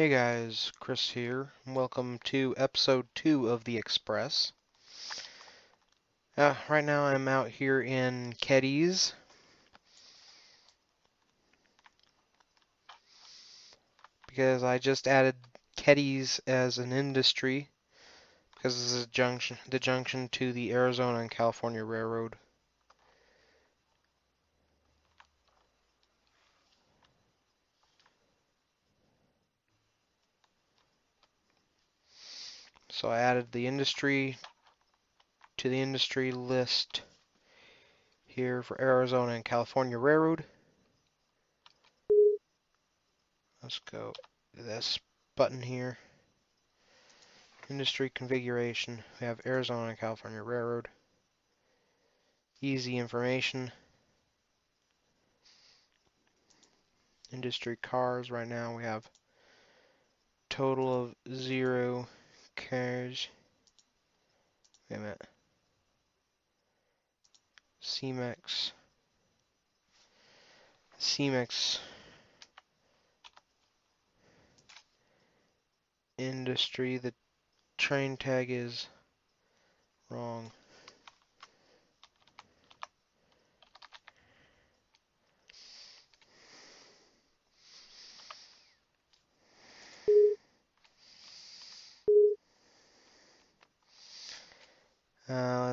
Hey guys, Chris here. Welcome to episode 2 of The Express. Uh, right now I'm out here in Cadiz. Because I just added Cadiz as an industry. Because this is a junction, the junction to the Arizona and California Railroad. So I added the industry to the industry list here for Arizona and California Railroad. Let's go to this button here. Industry configuration. We have Arizona and California Railroad. Easy information. Industry cars right now we have total of zero cars. Wait a minute. CMEX industry. The train tag is wrong.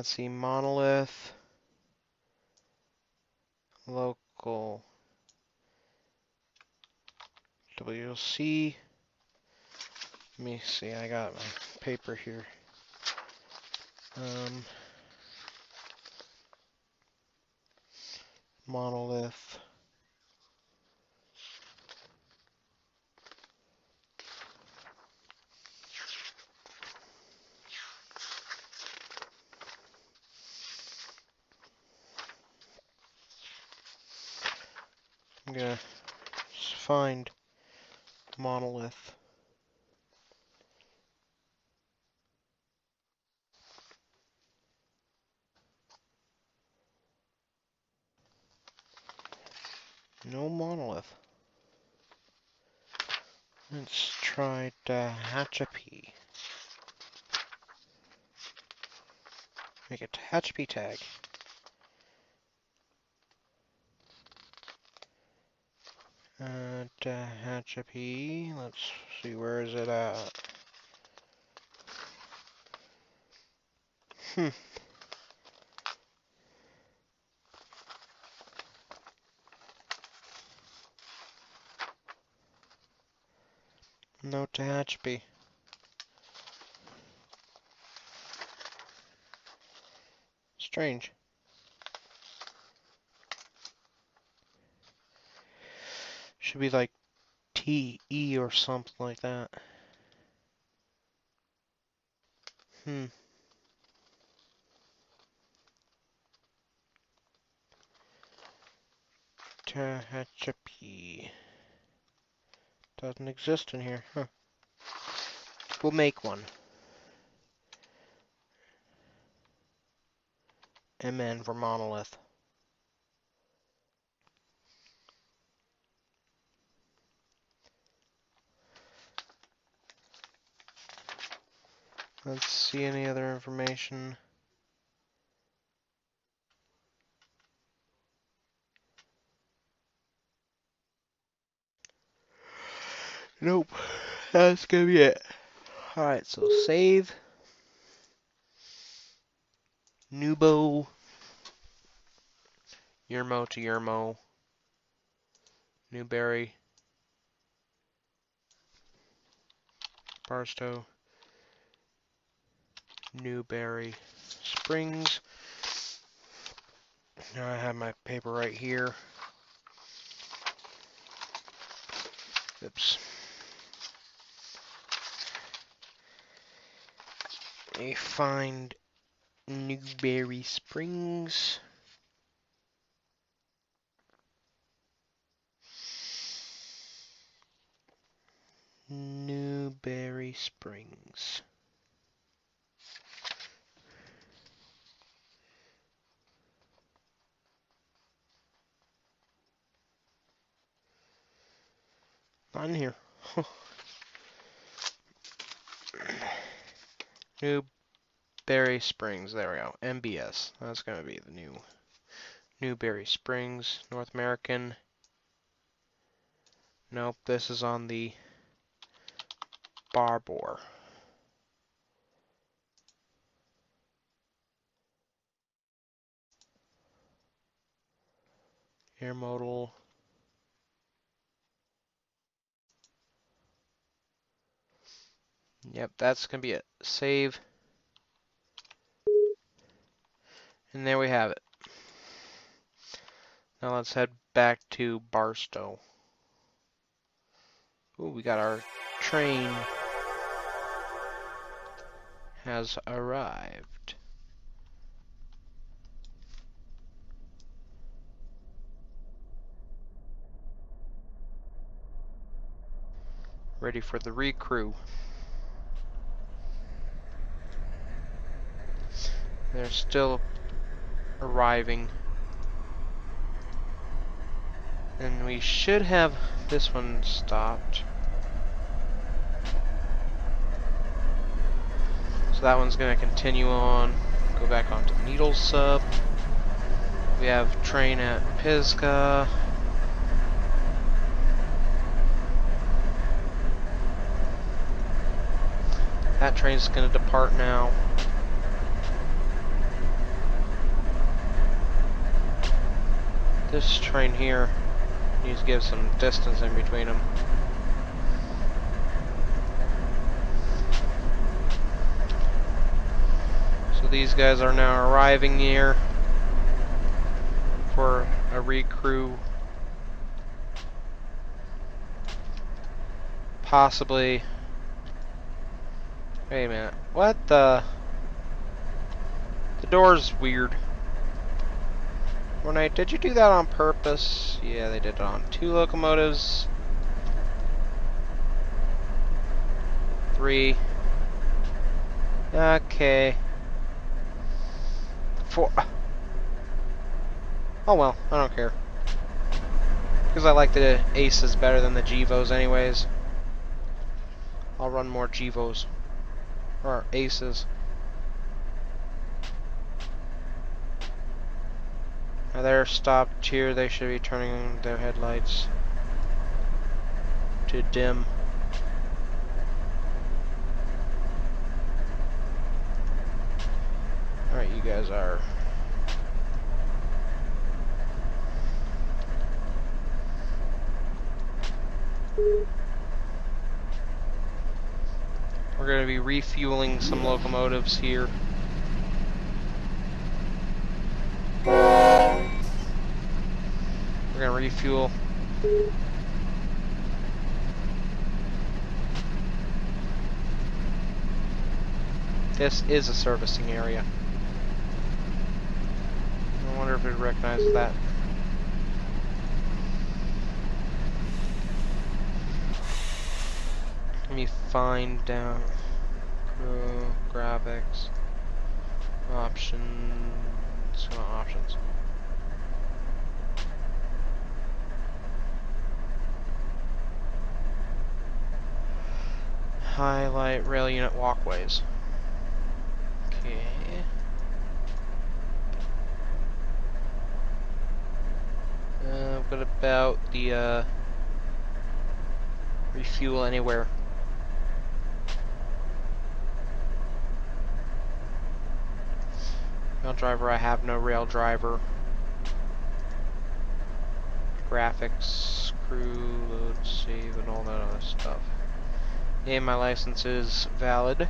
Let's see, monolith, local, WC. Let me see, I got my paper here. Um, monolith. Gonna find monolith. No monolith. Let's try to Tehachapi. Make a Tehachapi tag. Uh, Tehachapi. Let's see, where is it at? Hmm. Note to Tehachapi. Strange. Should be like E or something like that. Hmm. Tehachapi. Doesn't exist in here, huh? We'll make one. MN for monolith. Let's see any other information. Nope, that's gonna be it. Alright, so save. Nubo. Yermo to Yermo. Newberry. Barstow. Newberry Springs. Now I have my paper right here. Oops. I find Newberry Springs. Newberry Springs. on here. new Berry Springs, there we go. MBS. That's gonna be the new Newberry Springs, North American. Nope, this is on the Barbour. Air modal Yep, that's going to be it. Save. And there we have it. Now let's head back to Barstow. Ooh, we got our train has arrived. Ready for the recrew. They're still arriving. And we should have this one stopped. So that one's going to continue on. Go back onto Needle sub. We have train at Pisgah. That train's going to depart now. This train here needs to give some distance in between them. So these guys are now arriving here for a recrew. Possibly. Wait a minute. What the? The door's weird. Fortnite, did you do that on purpose? Yeah, they did it on two locomotives. Three. Okay. Four. Oh well, I don't care. Because I like the Aces better than the Gevos anyways. I'll run more Gevos. Or Aces. Now they're stopped here. They should be turning their headlights to dim. Alright, you guys are. We're going to be refueling some locomotives here. We're gonna refuel. This is a servicing area. I wonder if it recognizes that. Let me find down crew graphics options options. Highlight rail unit walkways. Okay. Uh, what about the uh, refuel anywhere? Rail driver, I have no rail driver. Graphics, crew, load, save, and all that other stuff. Yeah, my license is valid.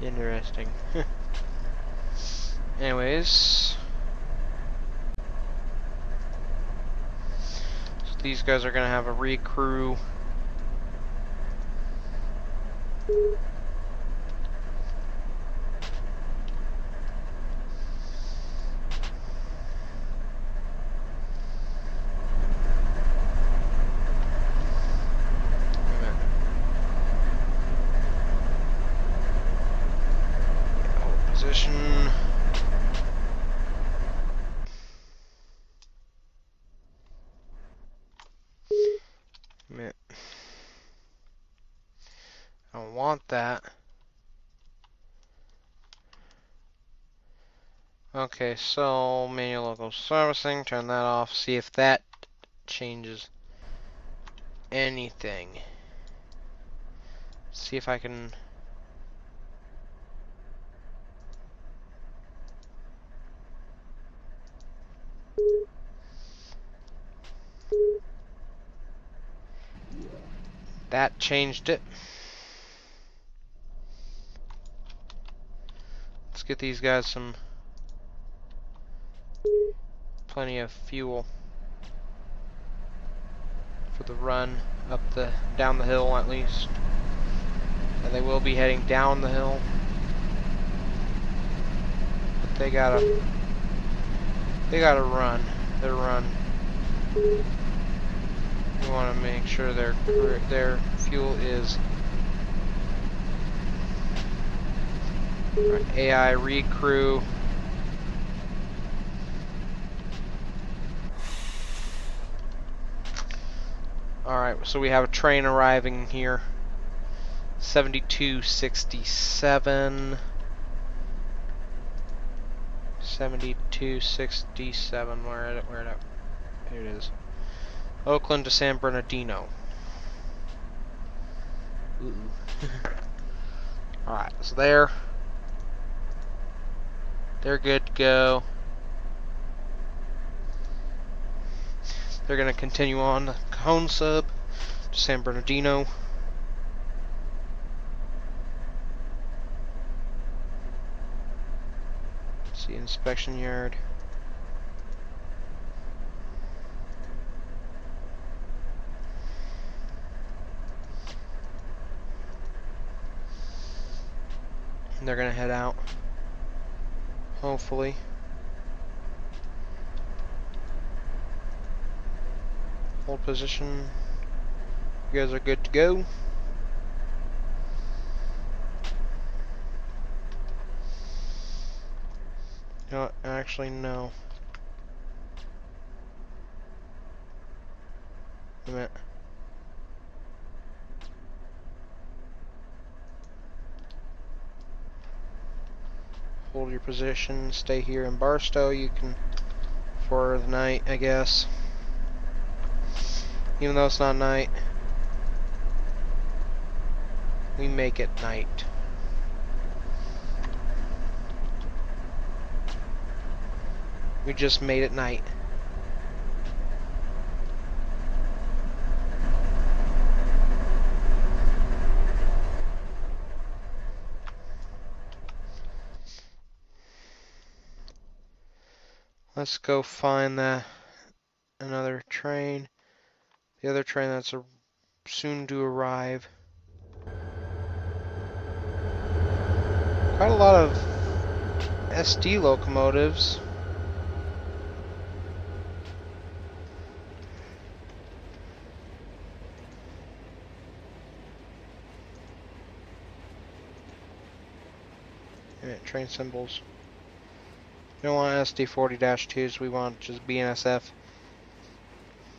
Interesting. Anyways. So these guys are gonna have a recrew. position. want that. Okay, so manual local servicing, turn that off, see if that changes anything. See if I can That changed it. Let's get these guys some plenty of fuel for the run up the down the hill at least. And they will be heading down the hill. But they gotta they gotta run. Their run. We want to make sure their their fuel is AI recrew. Alright, so we have a train arriving here. 7267. 7267, where it, where it, here it is. Oakland to San Bernardino. Alright, so there. They're good to go. They're going to continue on the Cajon sub to San Bernardino. See inspection yard. And they're gonna head out. Hopefully. Hold position. You guys are good to go. What? Actually, no. a minute. hold your position, stay here in Barstow. You can for the night, I guess. Even though it's not night, we make it night. We just made it night. Let's go find the another train. The other train that's soon to arrive. Quite a lot of SD locomotives. And train symbols. We don't want SD40-2s, we want just BNSF.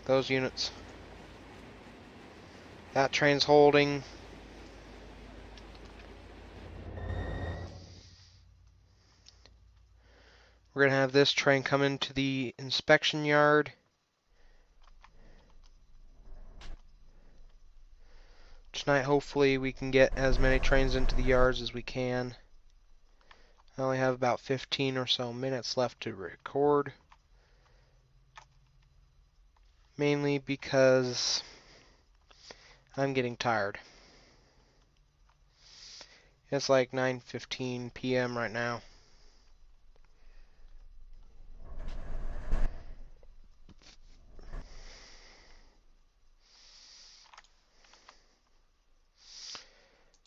Those units. That train's holding. We're going to have this train come into the inspection yard. Tonight, hopefully, we can get as many trains into the yards as we can. I only have about 15 or so minutes left to record. Mainly because I'm getting tired. It's like 9.15 p.m. right now.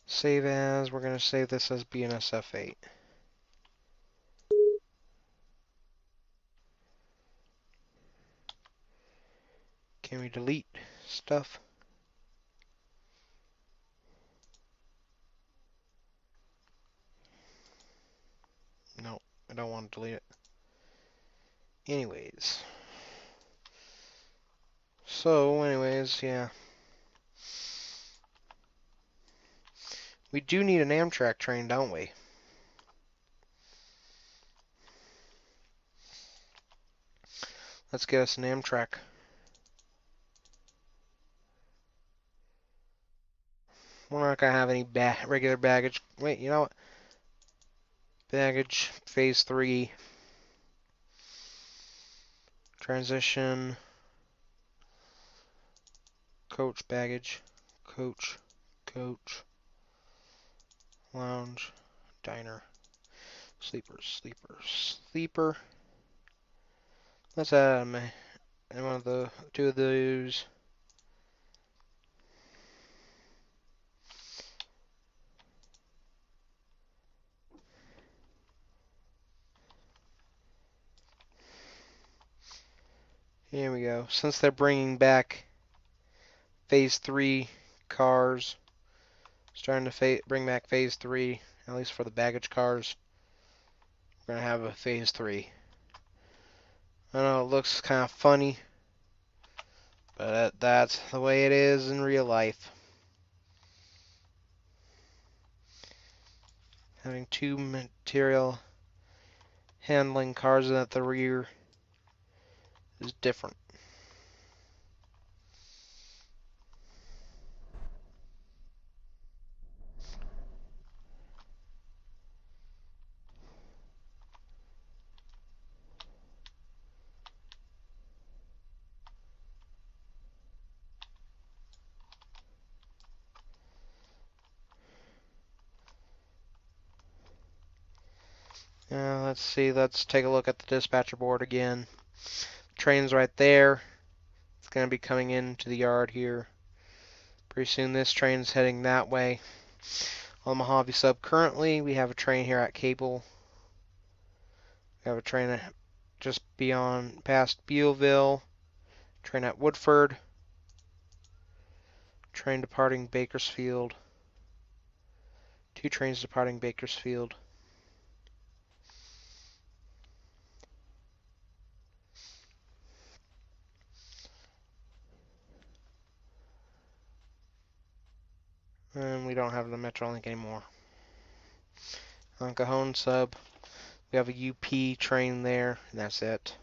Save as, we're going to save this as BNSF 8. Can we delete stuff? I don't want to delete it. Anyways. So, anyways, yeah. We do need an Amtrak train, don't we? Let's get us an Amtrak. We're not gonna have any ba regular baggage. Wait, you know what? Baggage, phase three. Transition. Coach baggage. Coach. Coach. Lounge. Diner. sleeper, Sleeper. Sleeper. Let's add um, one of the two of those. Here we go. Since they're bringing back Phase 3 cars, starting to bring back Phase 3, at least for the baggage cars, we're going to have a Phase 3. I know it looks kind of funny, but that's the way it is in real life. Having two material handling cars at the rear is different. Uh, let's see, let's take a look at the dispatcher board again. Train's right there. It's going to be coming into the yard here. Pretty soon this train's heading that way. On Mojave Sub currently, we have a train here at Cable. We have a train just beyond, past Bealville. Train at Woodford. Train departing Bakersfield. Two trains departing Bakersfield. And we don't have the Metrolink anymore. On Cajon sub, we have a UP train there, and that's it.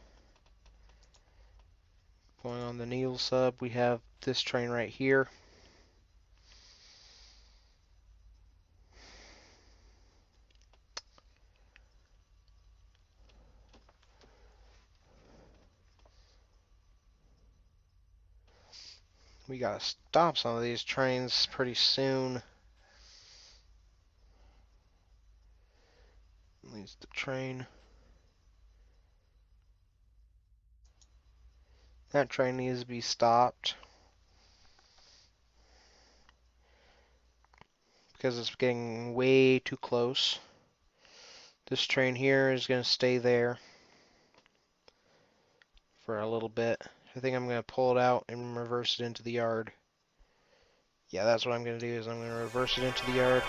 Going on the Neil sub, we have this train right here. We gotta stop some of these trains pretty soon. Leads the train. That train needs to be stopped. Because it's getting way too close. This train here is going to stay there for a little bit. I think I'm going to pull it out and reverse it into the yard. Yeah, that's what I'm going to do is I'm going to reverse it into the yard.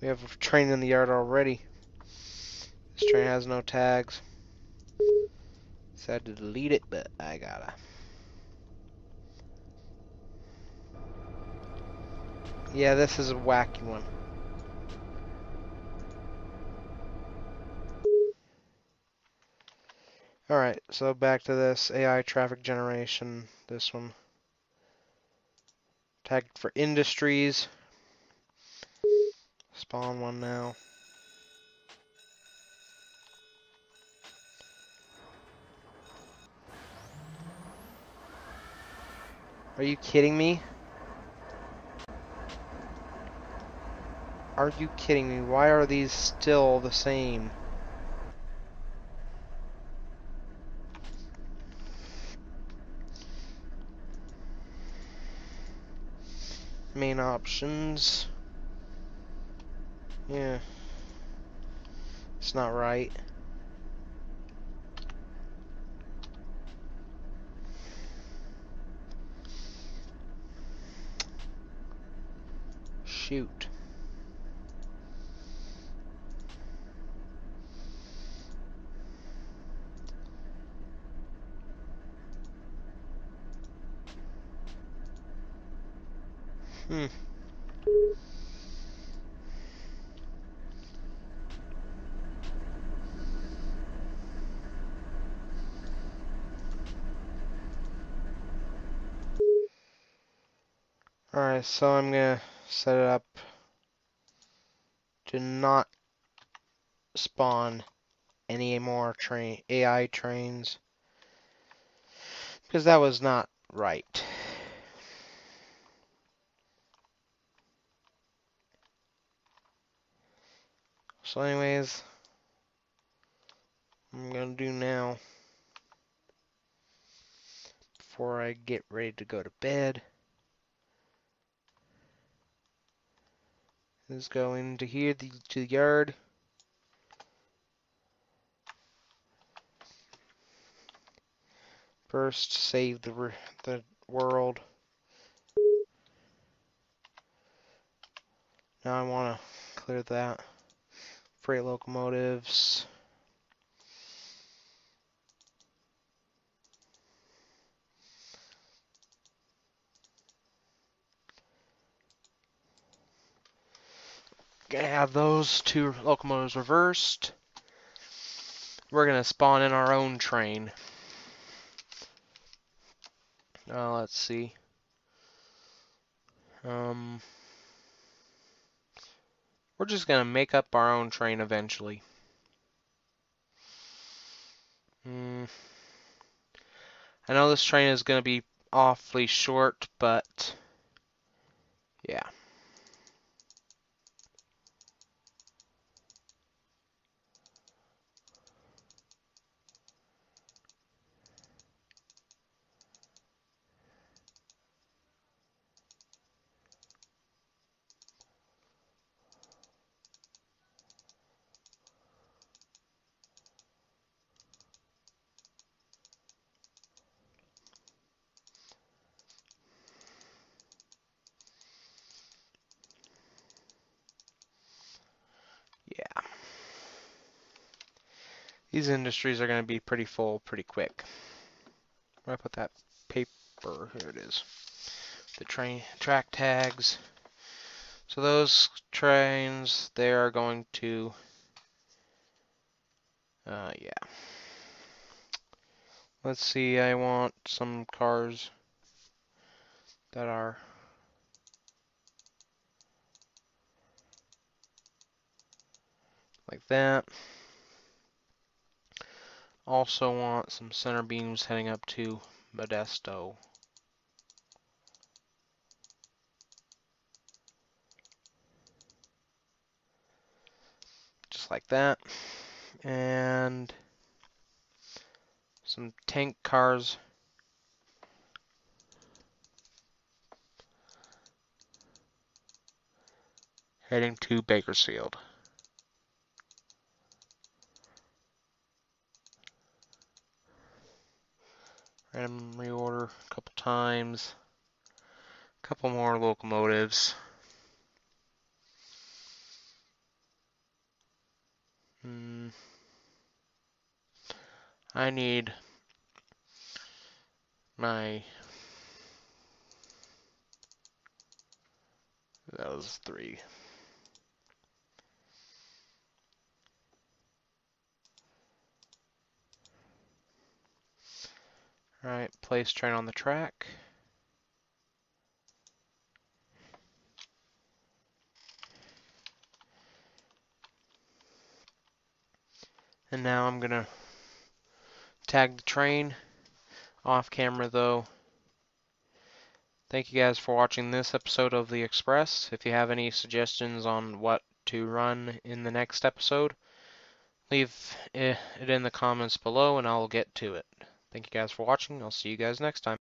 We have a train in the yard already. This train has no tags. Decided to delete it, but I gotta. Yeah, this is a wacky one. Alright, so back to this AI traffic generation, this one. Tagged for industries. Spawn one now. Are you kidding me? Are you kidding me? Why are these still the same? Main options. Yeah. It's not right. Shoot. Hmm. Alright, so I'm gonna set it up. To not spawn any more train AI trains. Because that was not right. So anyways, I'm gonna do now. Before I get ready to go to bed is go into here the, to the yard. First, save the the world. Now I want to clear that. Freight locomotives. Gonna have those two locomotives reversed. We're gonna spawn in our own train. Uh, let's see. Um, we're just gonna make up our own train eventually. Hmm. I know this train is gonna be awfully short, but. Yeah. These industries are going to be pretty full pretty quick. Where I put that paper? Here it is. The train track tags. So those trains, they are going to, uh, yeah. Let's see, I want some cars that are like that. Also want some center beams heading up to Modesto. Just like that. And some tank cars heading to Bakersfield. Random reorder a couple times. A couple more locomotives. Hmm. I need my those three. Alright, place train on the track. And now I'm going to tag the train off camera though. Thank you guys for watching this episode of The Express. If you have any suggestions on what to run in the next episode, leave it in the comments below and I'll get to it. Thank you guys for watching. I'll see you guys next time.